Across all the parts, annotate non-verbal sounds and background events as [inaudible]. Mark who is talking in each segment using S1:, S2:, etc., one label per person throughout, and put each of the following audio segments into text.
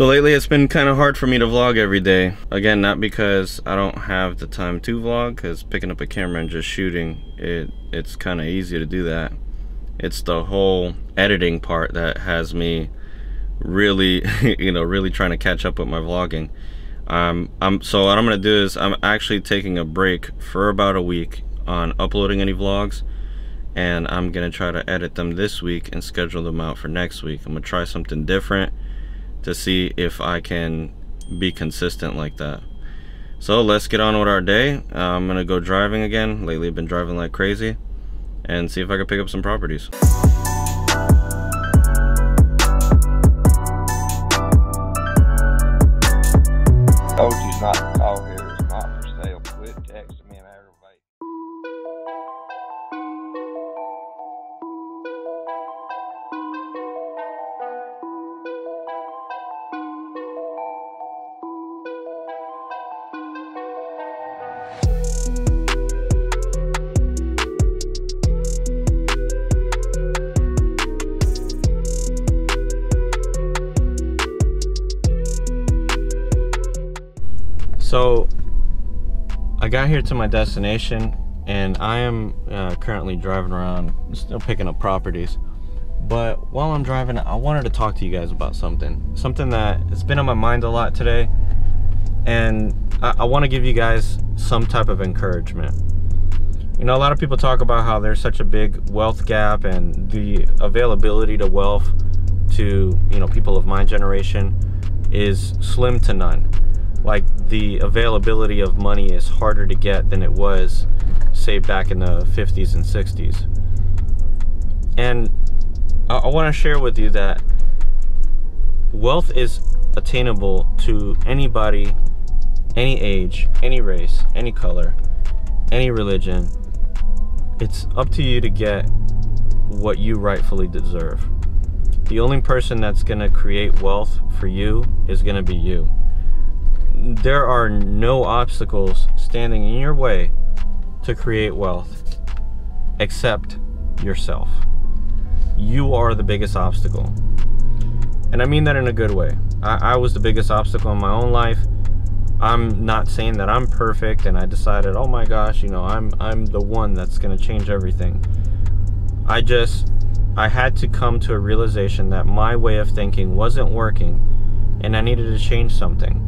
S1: So lately it's been kind of hard for me to vlog every day. Again, not because I don't have the time to vlog, because picking up a camera and just shooting, it it's kind of easy to do that. It's the whole editing part that has me really, [laughs] you know, really trying to catch up with my vlogging. Um, I'm so what I'm gonna do is I'm actually taking a break for about a week on uploading any vlogs and I'm gonna try to edit them this week and schedule them out for next week. I'm gonna try something different to see if I can be consistent like that. So let's get on with our day. Uh, I'm gonna go driving again. Lately I've been driving like crazy and see if I can pick up some properties.
S2: Told you not
S1: So I got here to my destination and I am uh, currently driving around still picking up properties. But while I'm driving, I wanted to talk to you guys about something. Something that has been on my mind a lot today. And I, I want to give you guys some type of encouragement. You know, a lot of people talk about how there's such a big wealth gap and the availability to wealth to, you know, people of my generation is slim to none like the availability of money is harder to get than it was say back in the 50s and 60s and i, I want to share with you that wealth is attainable to anybody any age any race any color any religion. It's up to you to get what you rightfully deserve. The only person that's going to create wealth for you is going to be you there are no obstacles standing in your way to create wealth except yourself. You are the biggest obstacle. And I mean that in a good way. I, I, was the biggest obstacle in my own life. I'm not saying that I'm perfect and I decided, oh my gosh, you know, I'm I'm the one that's gonna change everything. I just I had to come to a realization that my way of thinking wasn't working and I needed to change something.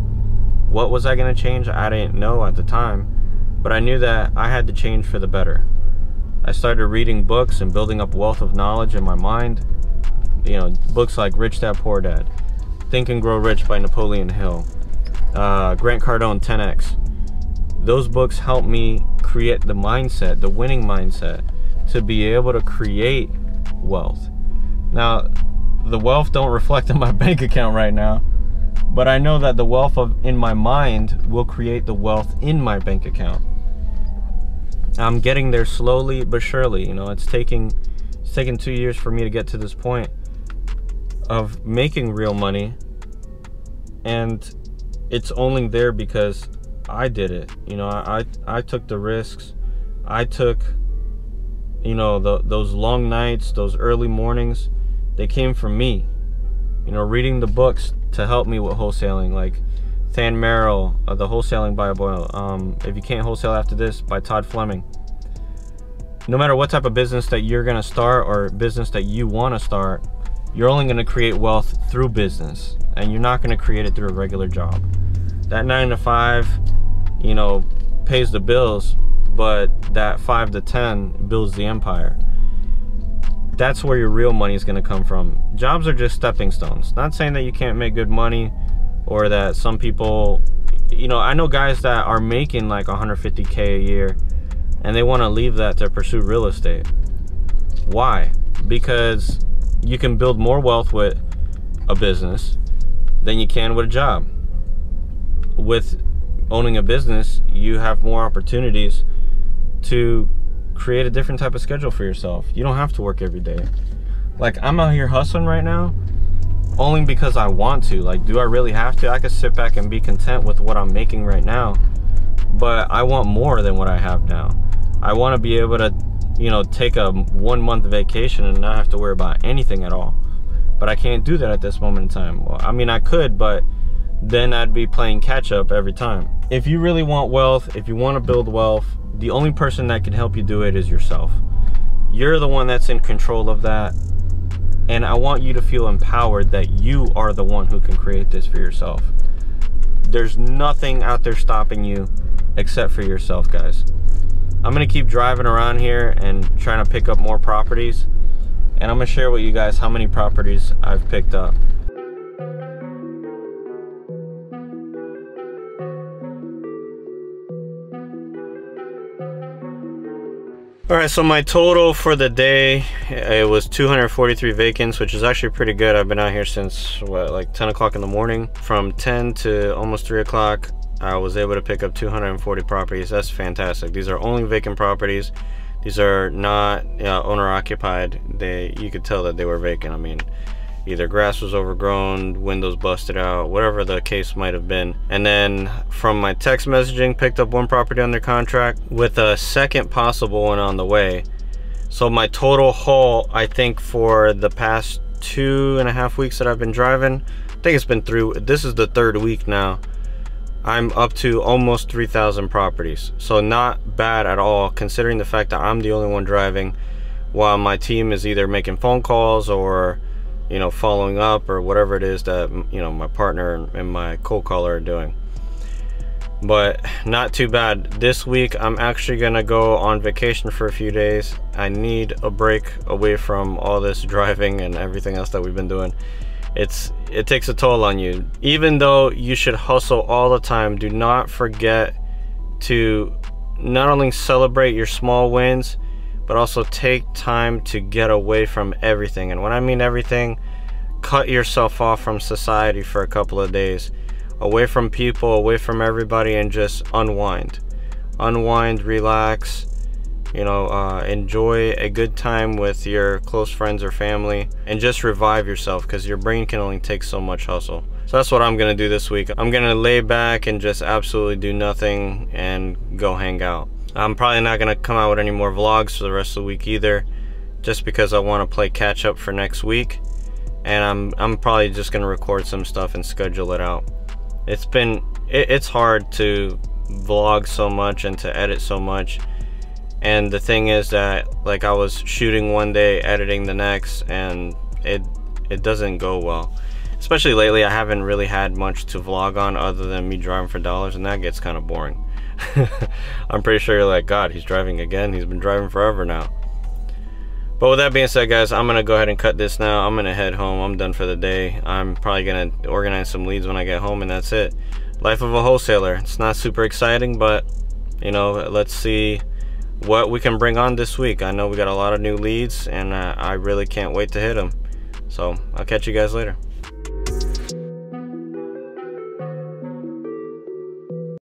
S1: What was I going to change? I didn't know at the time, but I knew that I had to change for the better. I started reading books and building up wealth of knowledge in my mind. You know, books like Rich Dad Poor Dad, Think and Grow Rich by Napoleon Hill, uh, Grant Cardone 10X. Those books helped me create the mindset, the winning mindset, to be able to create wealth. Now, the wealth don't reflect in my [laughs] bank account right now but I know that the wealth of in my mind will create the wealth in my bank account. I'm getting there slowly but surely. You know, it's taking it's taken two years for me to get to this point of making real money, and it's only there because I did it. You know, I I, took the risks. I took, you know, the, those long nights, those early mornings. They came from me. You know, reading the books to help me with wholesaling, like Than Merrill, uh, the Wholesaling Bible. Um, if you can't wholesale after this, by Todd Fleming. No matter what type of business that you're gonna start or business that you want to start, you're only gonna create wealth through business, and you're not gonna create it through a regular job. That nine to five, you know, pays the bills, but that five to ten builds the empire that's where your real money is going to come from. Jobs are just stepping stones. Not saying that you can't make good money or that some people, you know, I know guys that are making like 150k a year and they want to leave that to pursue real estate. Why? Because you can build more wealth with a business than you can with a job. With owning a business, you have more opportunities to create a different type of schedule for yourself. You don't have to work every day. Like I'm out here hustling right now only because I want to. Like do I really have to? I could sit back and be content with what I'm making right now. But I want more than what I have now. I want to be able to, you know, take a one month vacation and not have to worry about anything at all. but I can't do that at this moment in time. Well, I mean, I could, but then I'd be playing catch up every time. If you really want wealth, if you want to build wealth, the only person that can help you do it is yourself. You're the one that's in control of that. And I want you to feel empowered that you are the one who can create this for yourself. There's nothing out there stopping you except for yourself, guys. I'm gonna keep driving around here and trying to pick up more properties. And I'm gonna share with you guys how many properties I've picked up. All right, so my total for the day, it was 243 vacants, which is actually pretty good. I've been out here since, what, like 10 o'clock in the morning. From 10 to almost 3 o'clock, I was able to pick up 240 properties. That's fantastic. These are only vacant properties. These are not you know, owner occupied. They, you could tell that they were vacant. I mean, either grass was overgrown, windows busted out, whatever the case might have been. And then from my text messaging, picked up one property under contract with a second possible one on the way. So my total haul, I think for the past two and a half weeks that I've been driving, I think it's been through, this is the third week now. I'm up to almost 3,000 properties. So not bad at all considering the fact that I'm the only one driving while my team is either making phone calls or you know, following up or whatever it is that, you know, my partner and my co-caller are doing. But not too bad. This week, I'm actually going to go on vacation for a few days. I need a break away from all this [laughs] driving and everything else that we've been doing. It's It takes a toll on you. Even though you should hustle all the time, do not forget to not only celebrate your small wins, but also take time to get away from everything. And when I mean everything, cut yourself off from society for a couple of days, away from people, away from everybody, and just unwind. Unwind, relax, you know, uh, enjoy a good time with your close friends or family, and just revive yourself because your brain can only take so much hustle. So that's what I'm gonna do this week. I'm gonna lay back and just absolutely do nothing and go hang out. I'm probably not gonna come out with any more vlogs for the rest of the week either just because I want to play catch up for next week. And I'm, I'm probably just gonna record some stuff and schedule it out. It's been it, it's hard to vlog so much and to edit so much. And the thing is that like I was shooting one day editing the next and it it doesn't go well. Especially lately I haven't really had much to vlog on other than me driving for dollars and that gets kind of boring [laughs] I'm pretty sure you're like, God, he's driving again. He's been driving forever now. But with that being said, guys, I'm going to go ahead and cut this now. I'm going to head home. I'm done for the day. I'm probably going to organize some leads when I get home, and that's it. Life of a wholesaler. It's not super exciting, but, you know, let's see what we can bring on this week. I know we got a lot of new leads, and uh, I really can't wait to hit them. So, I'll catch you guys later.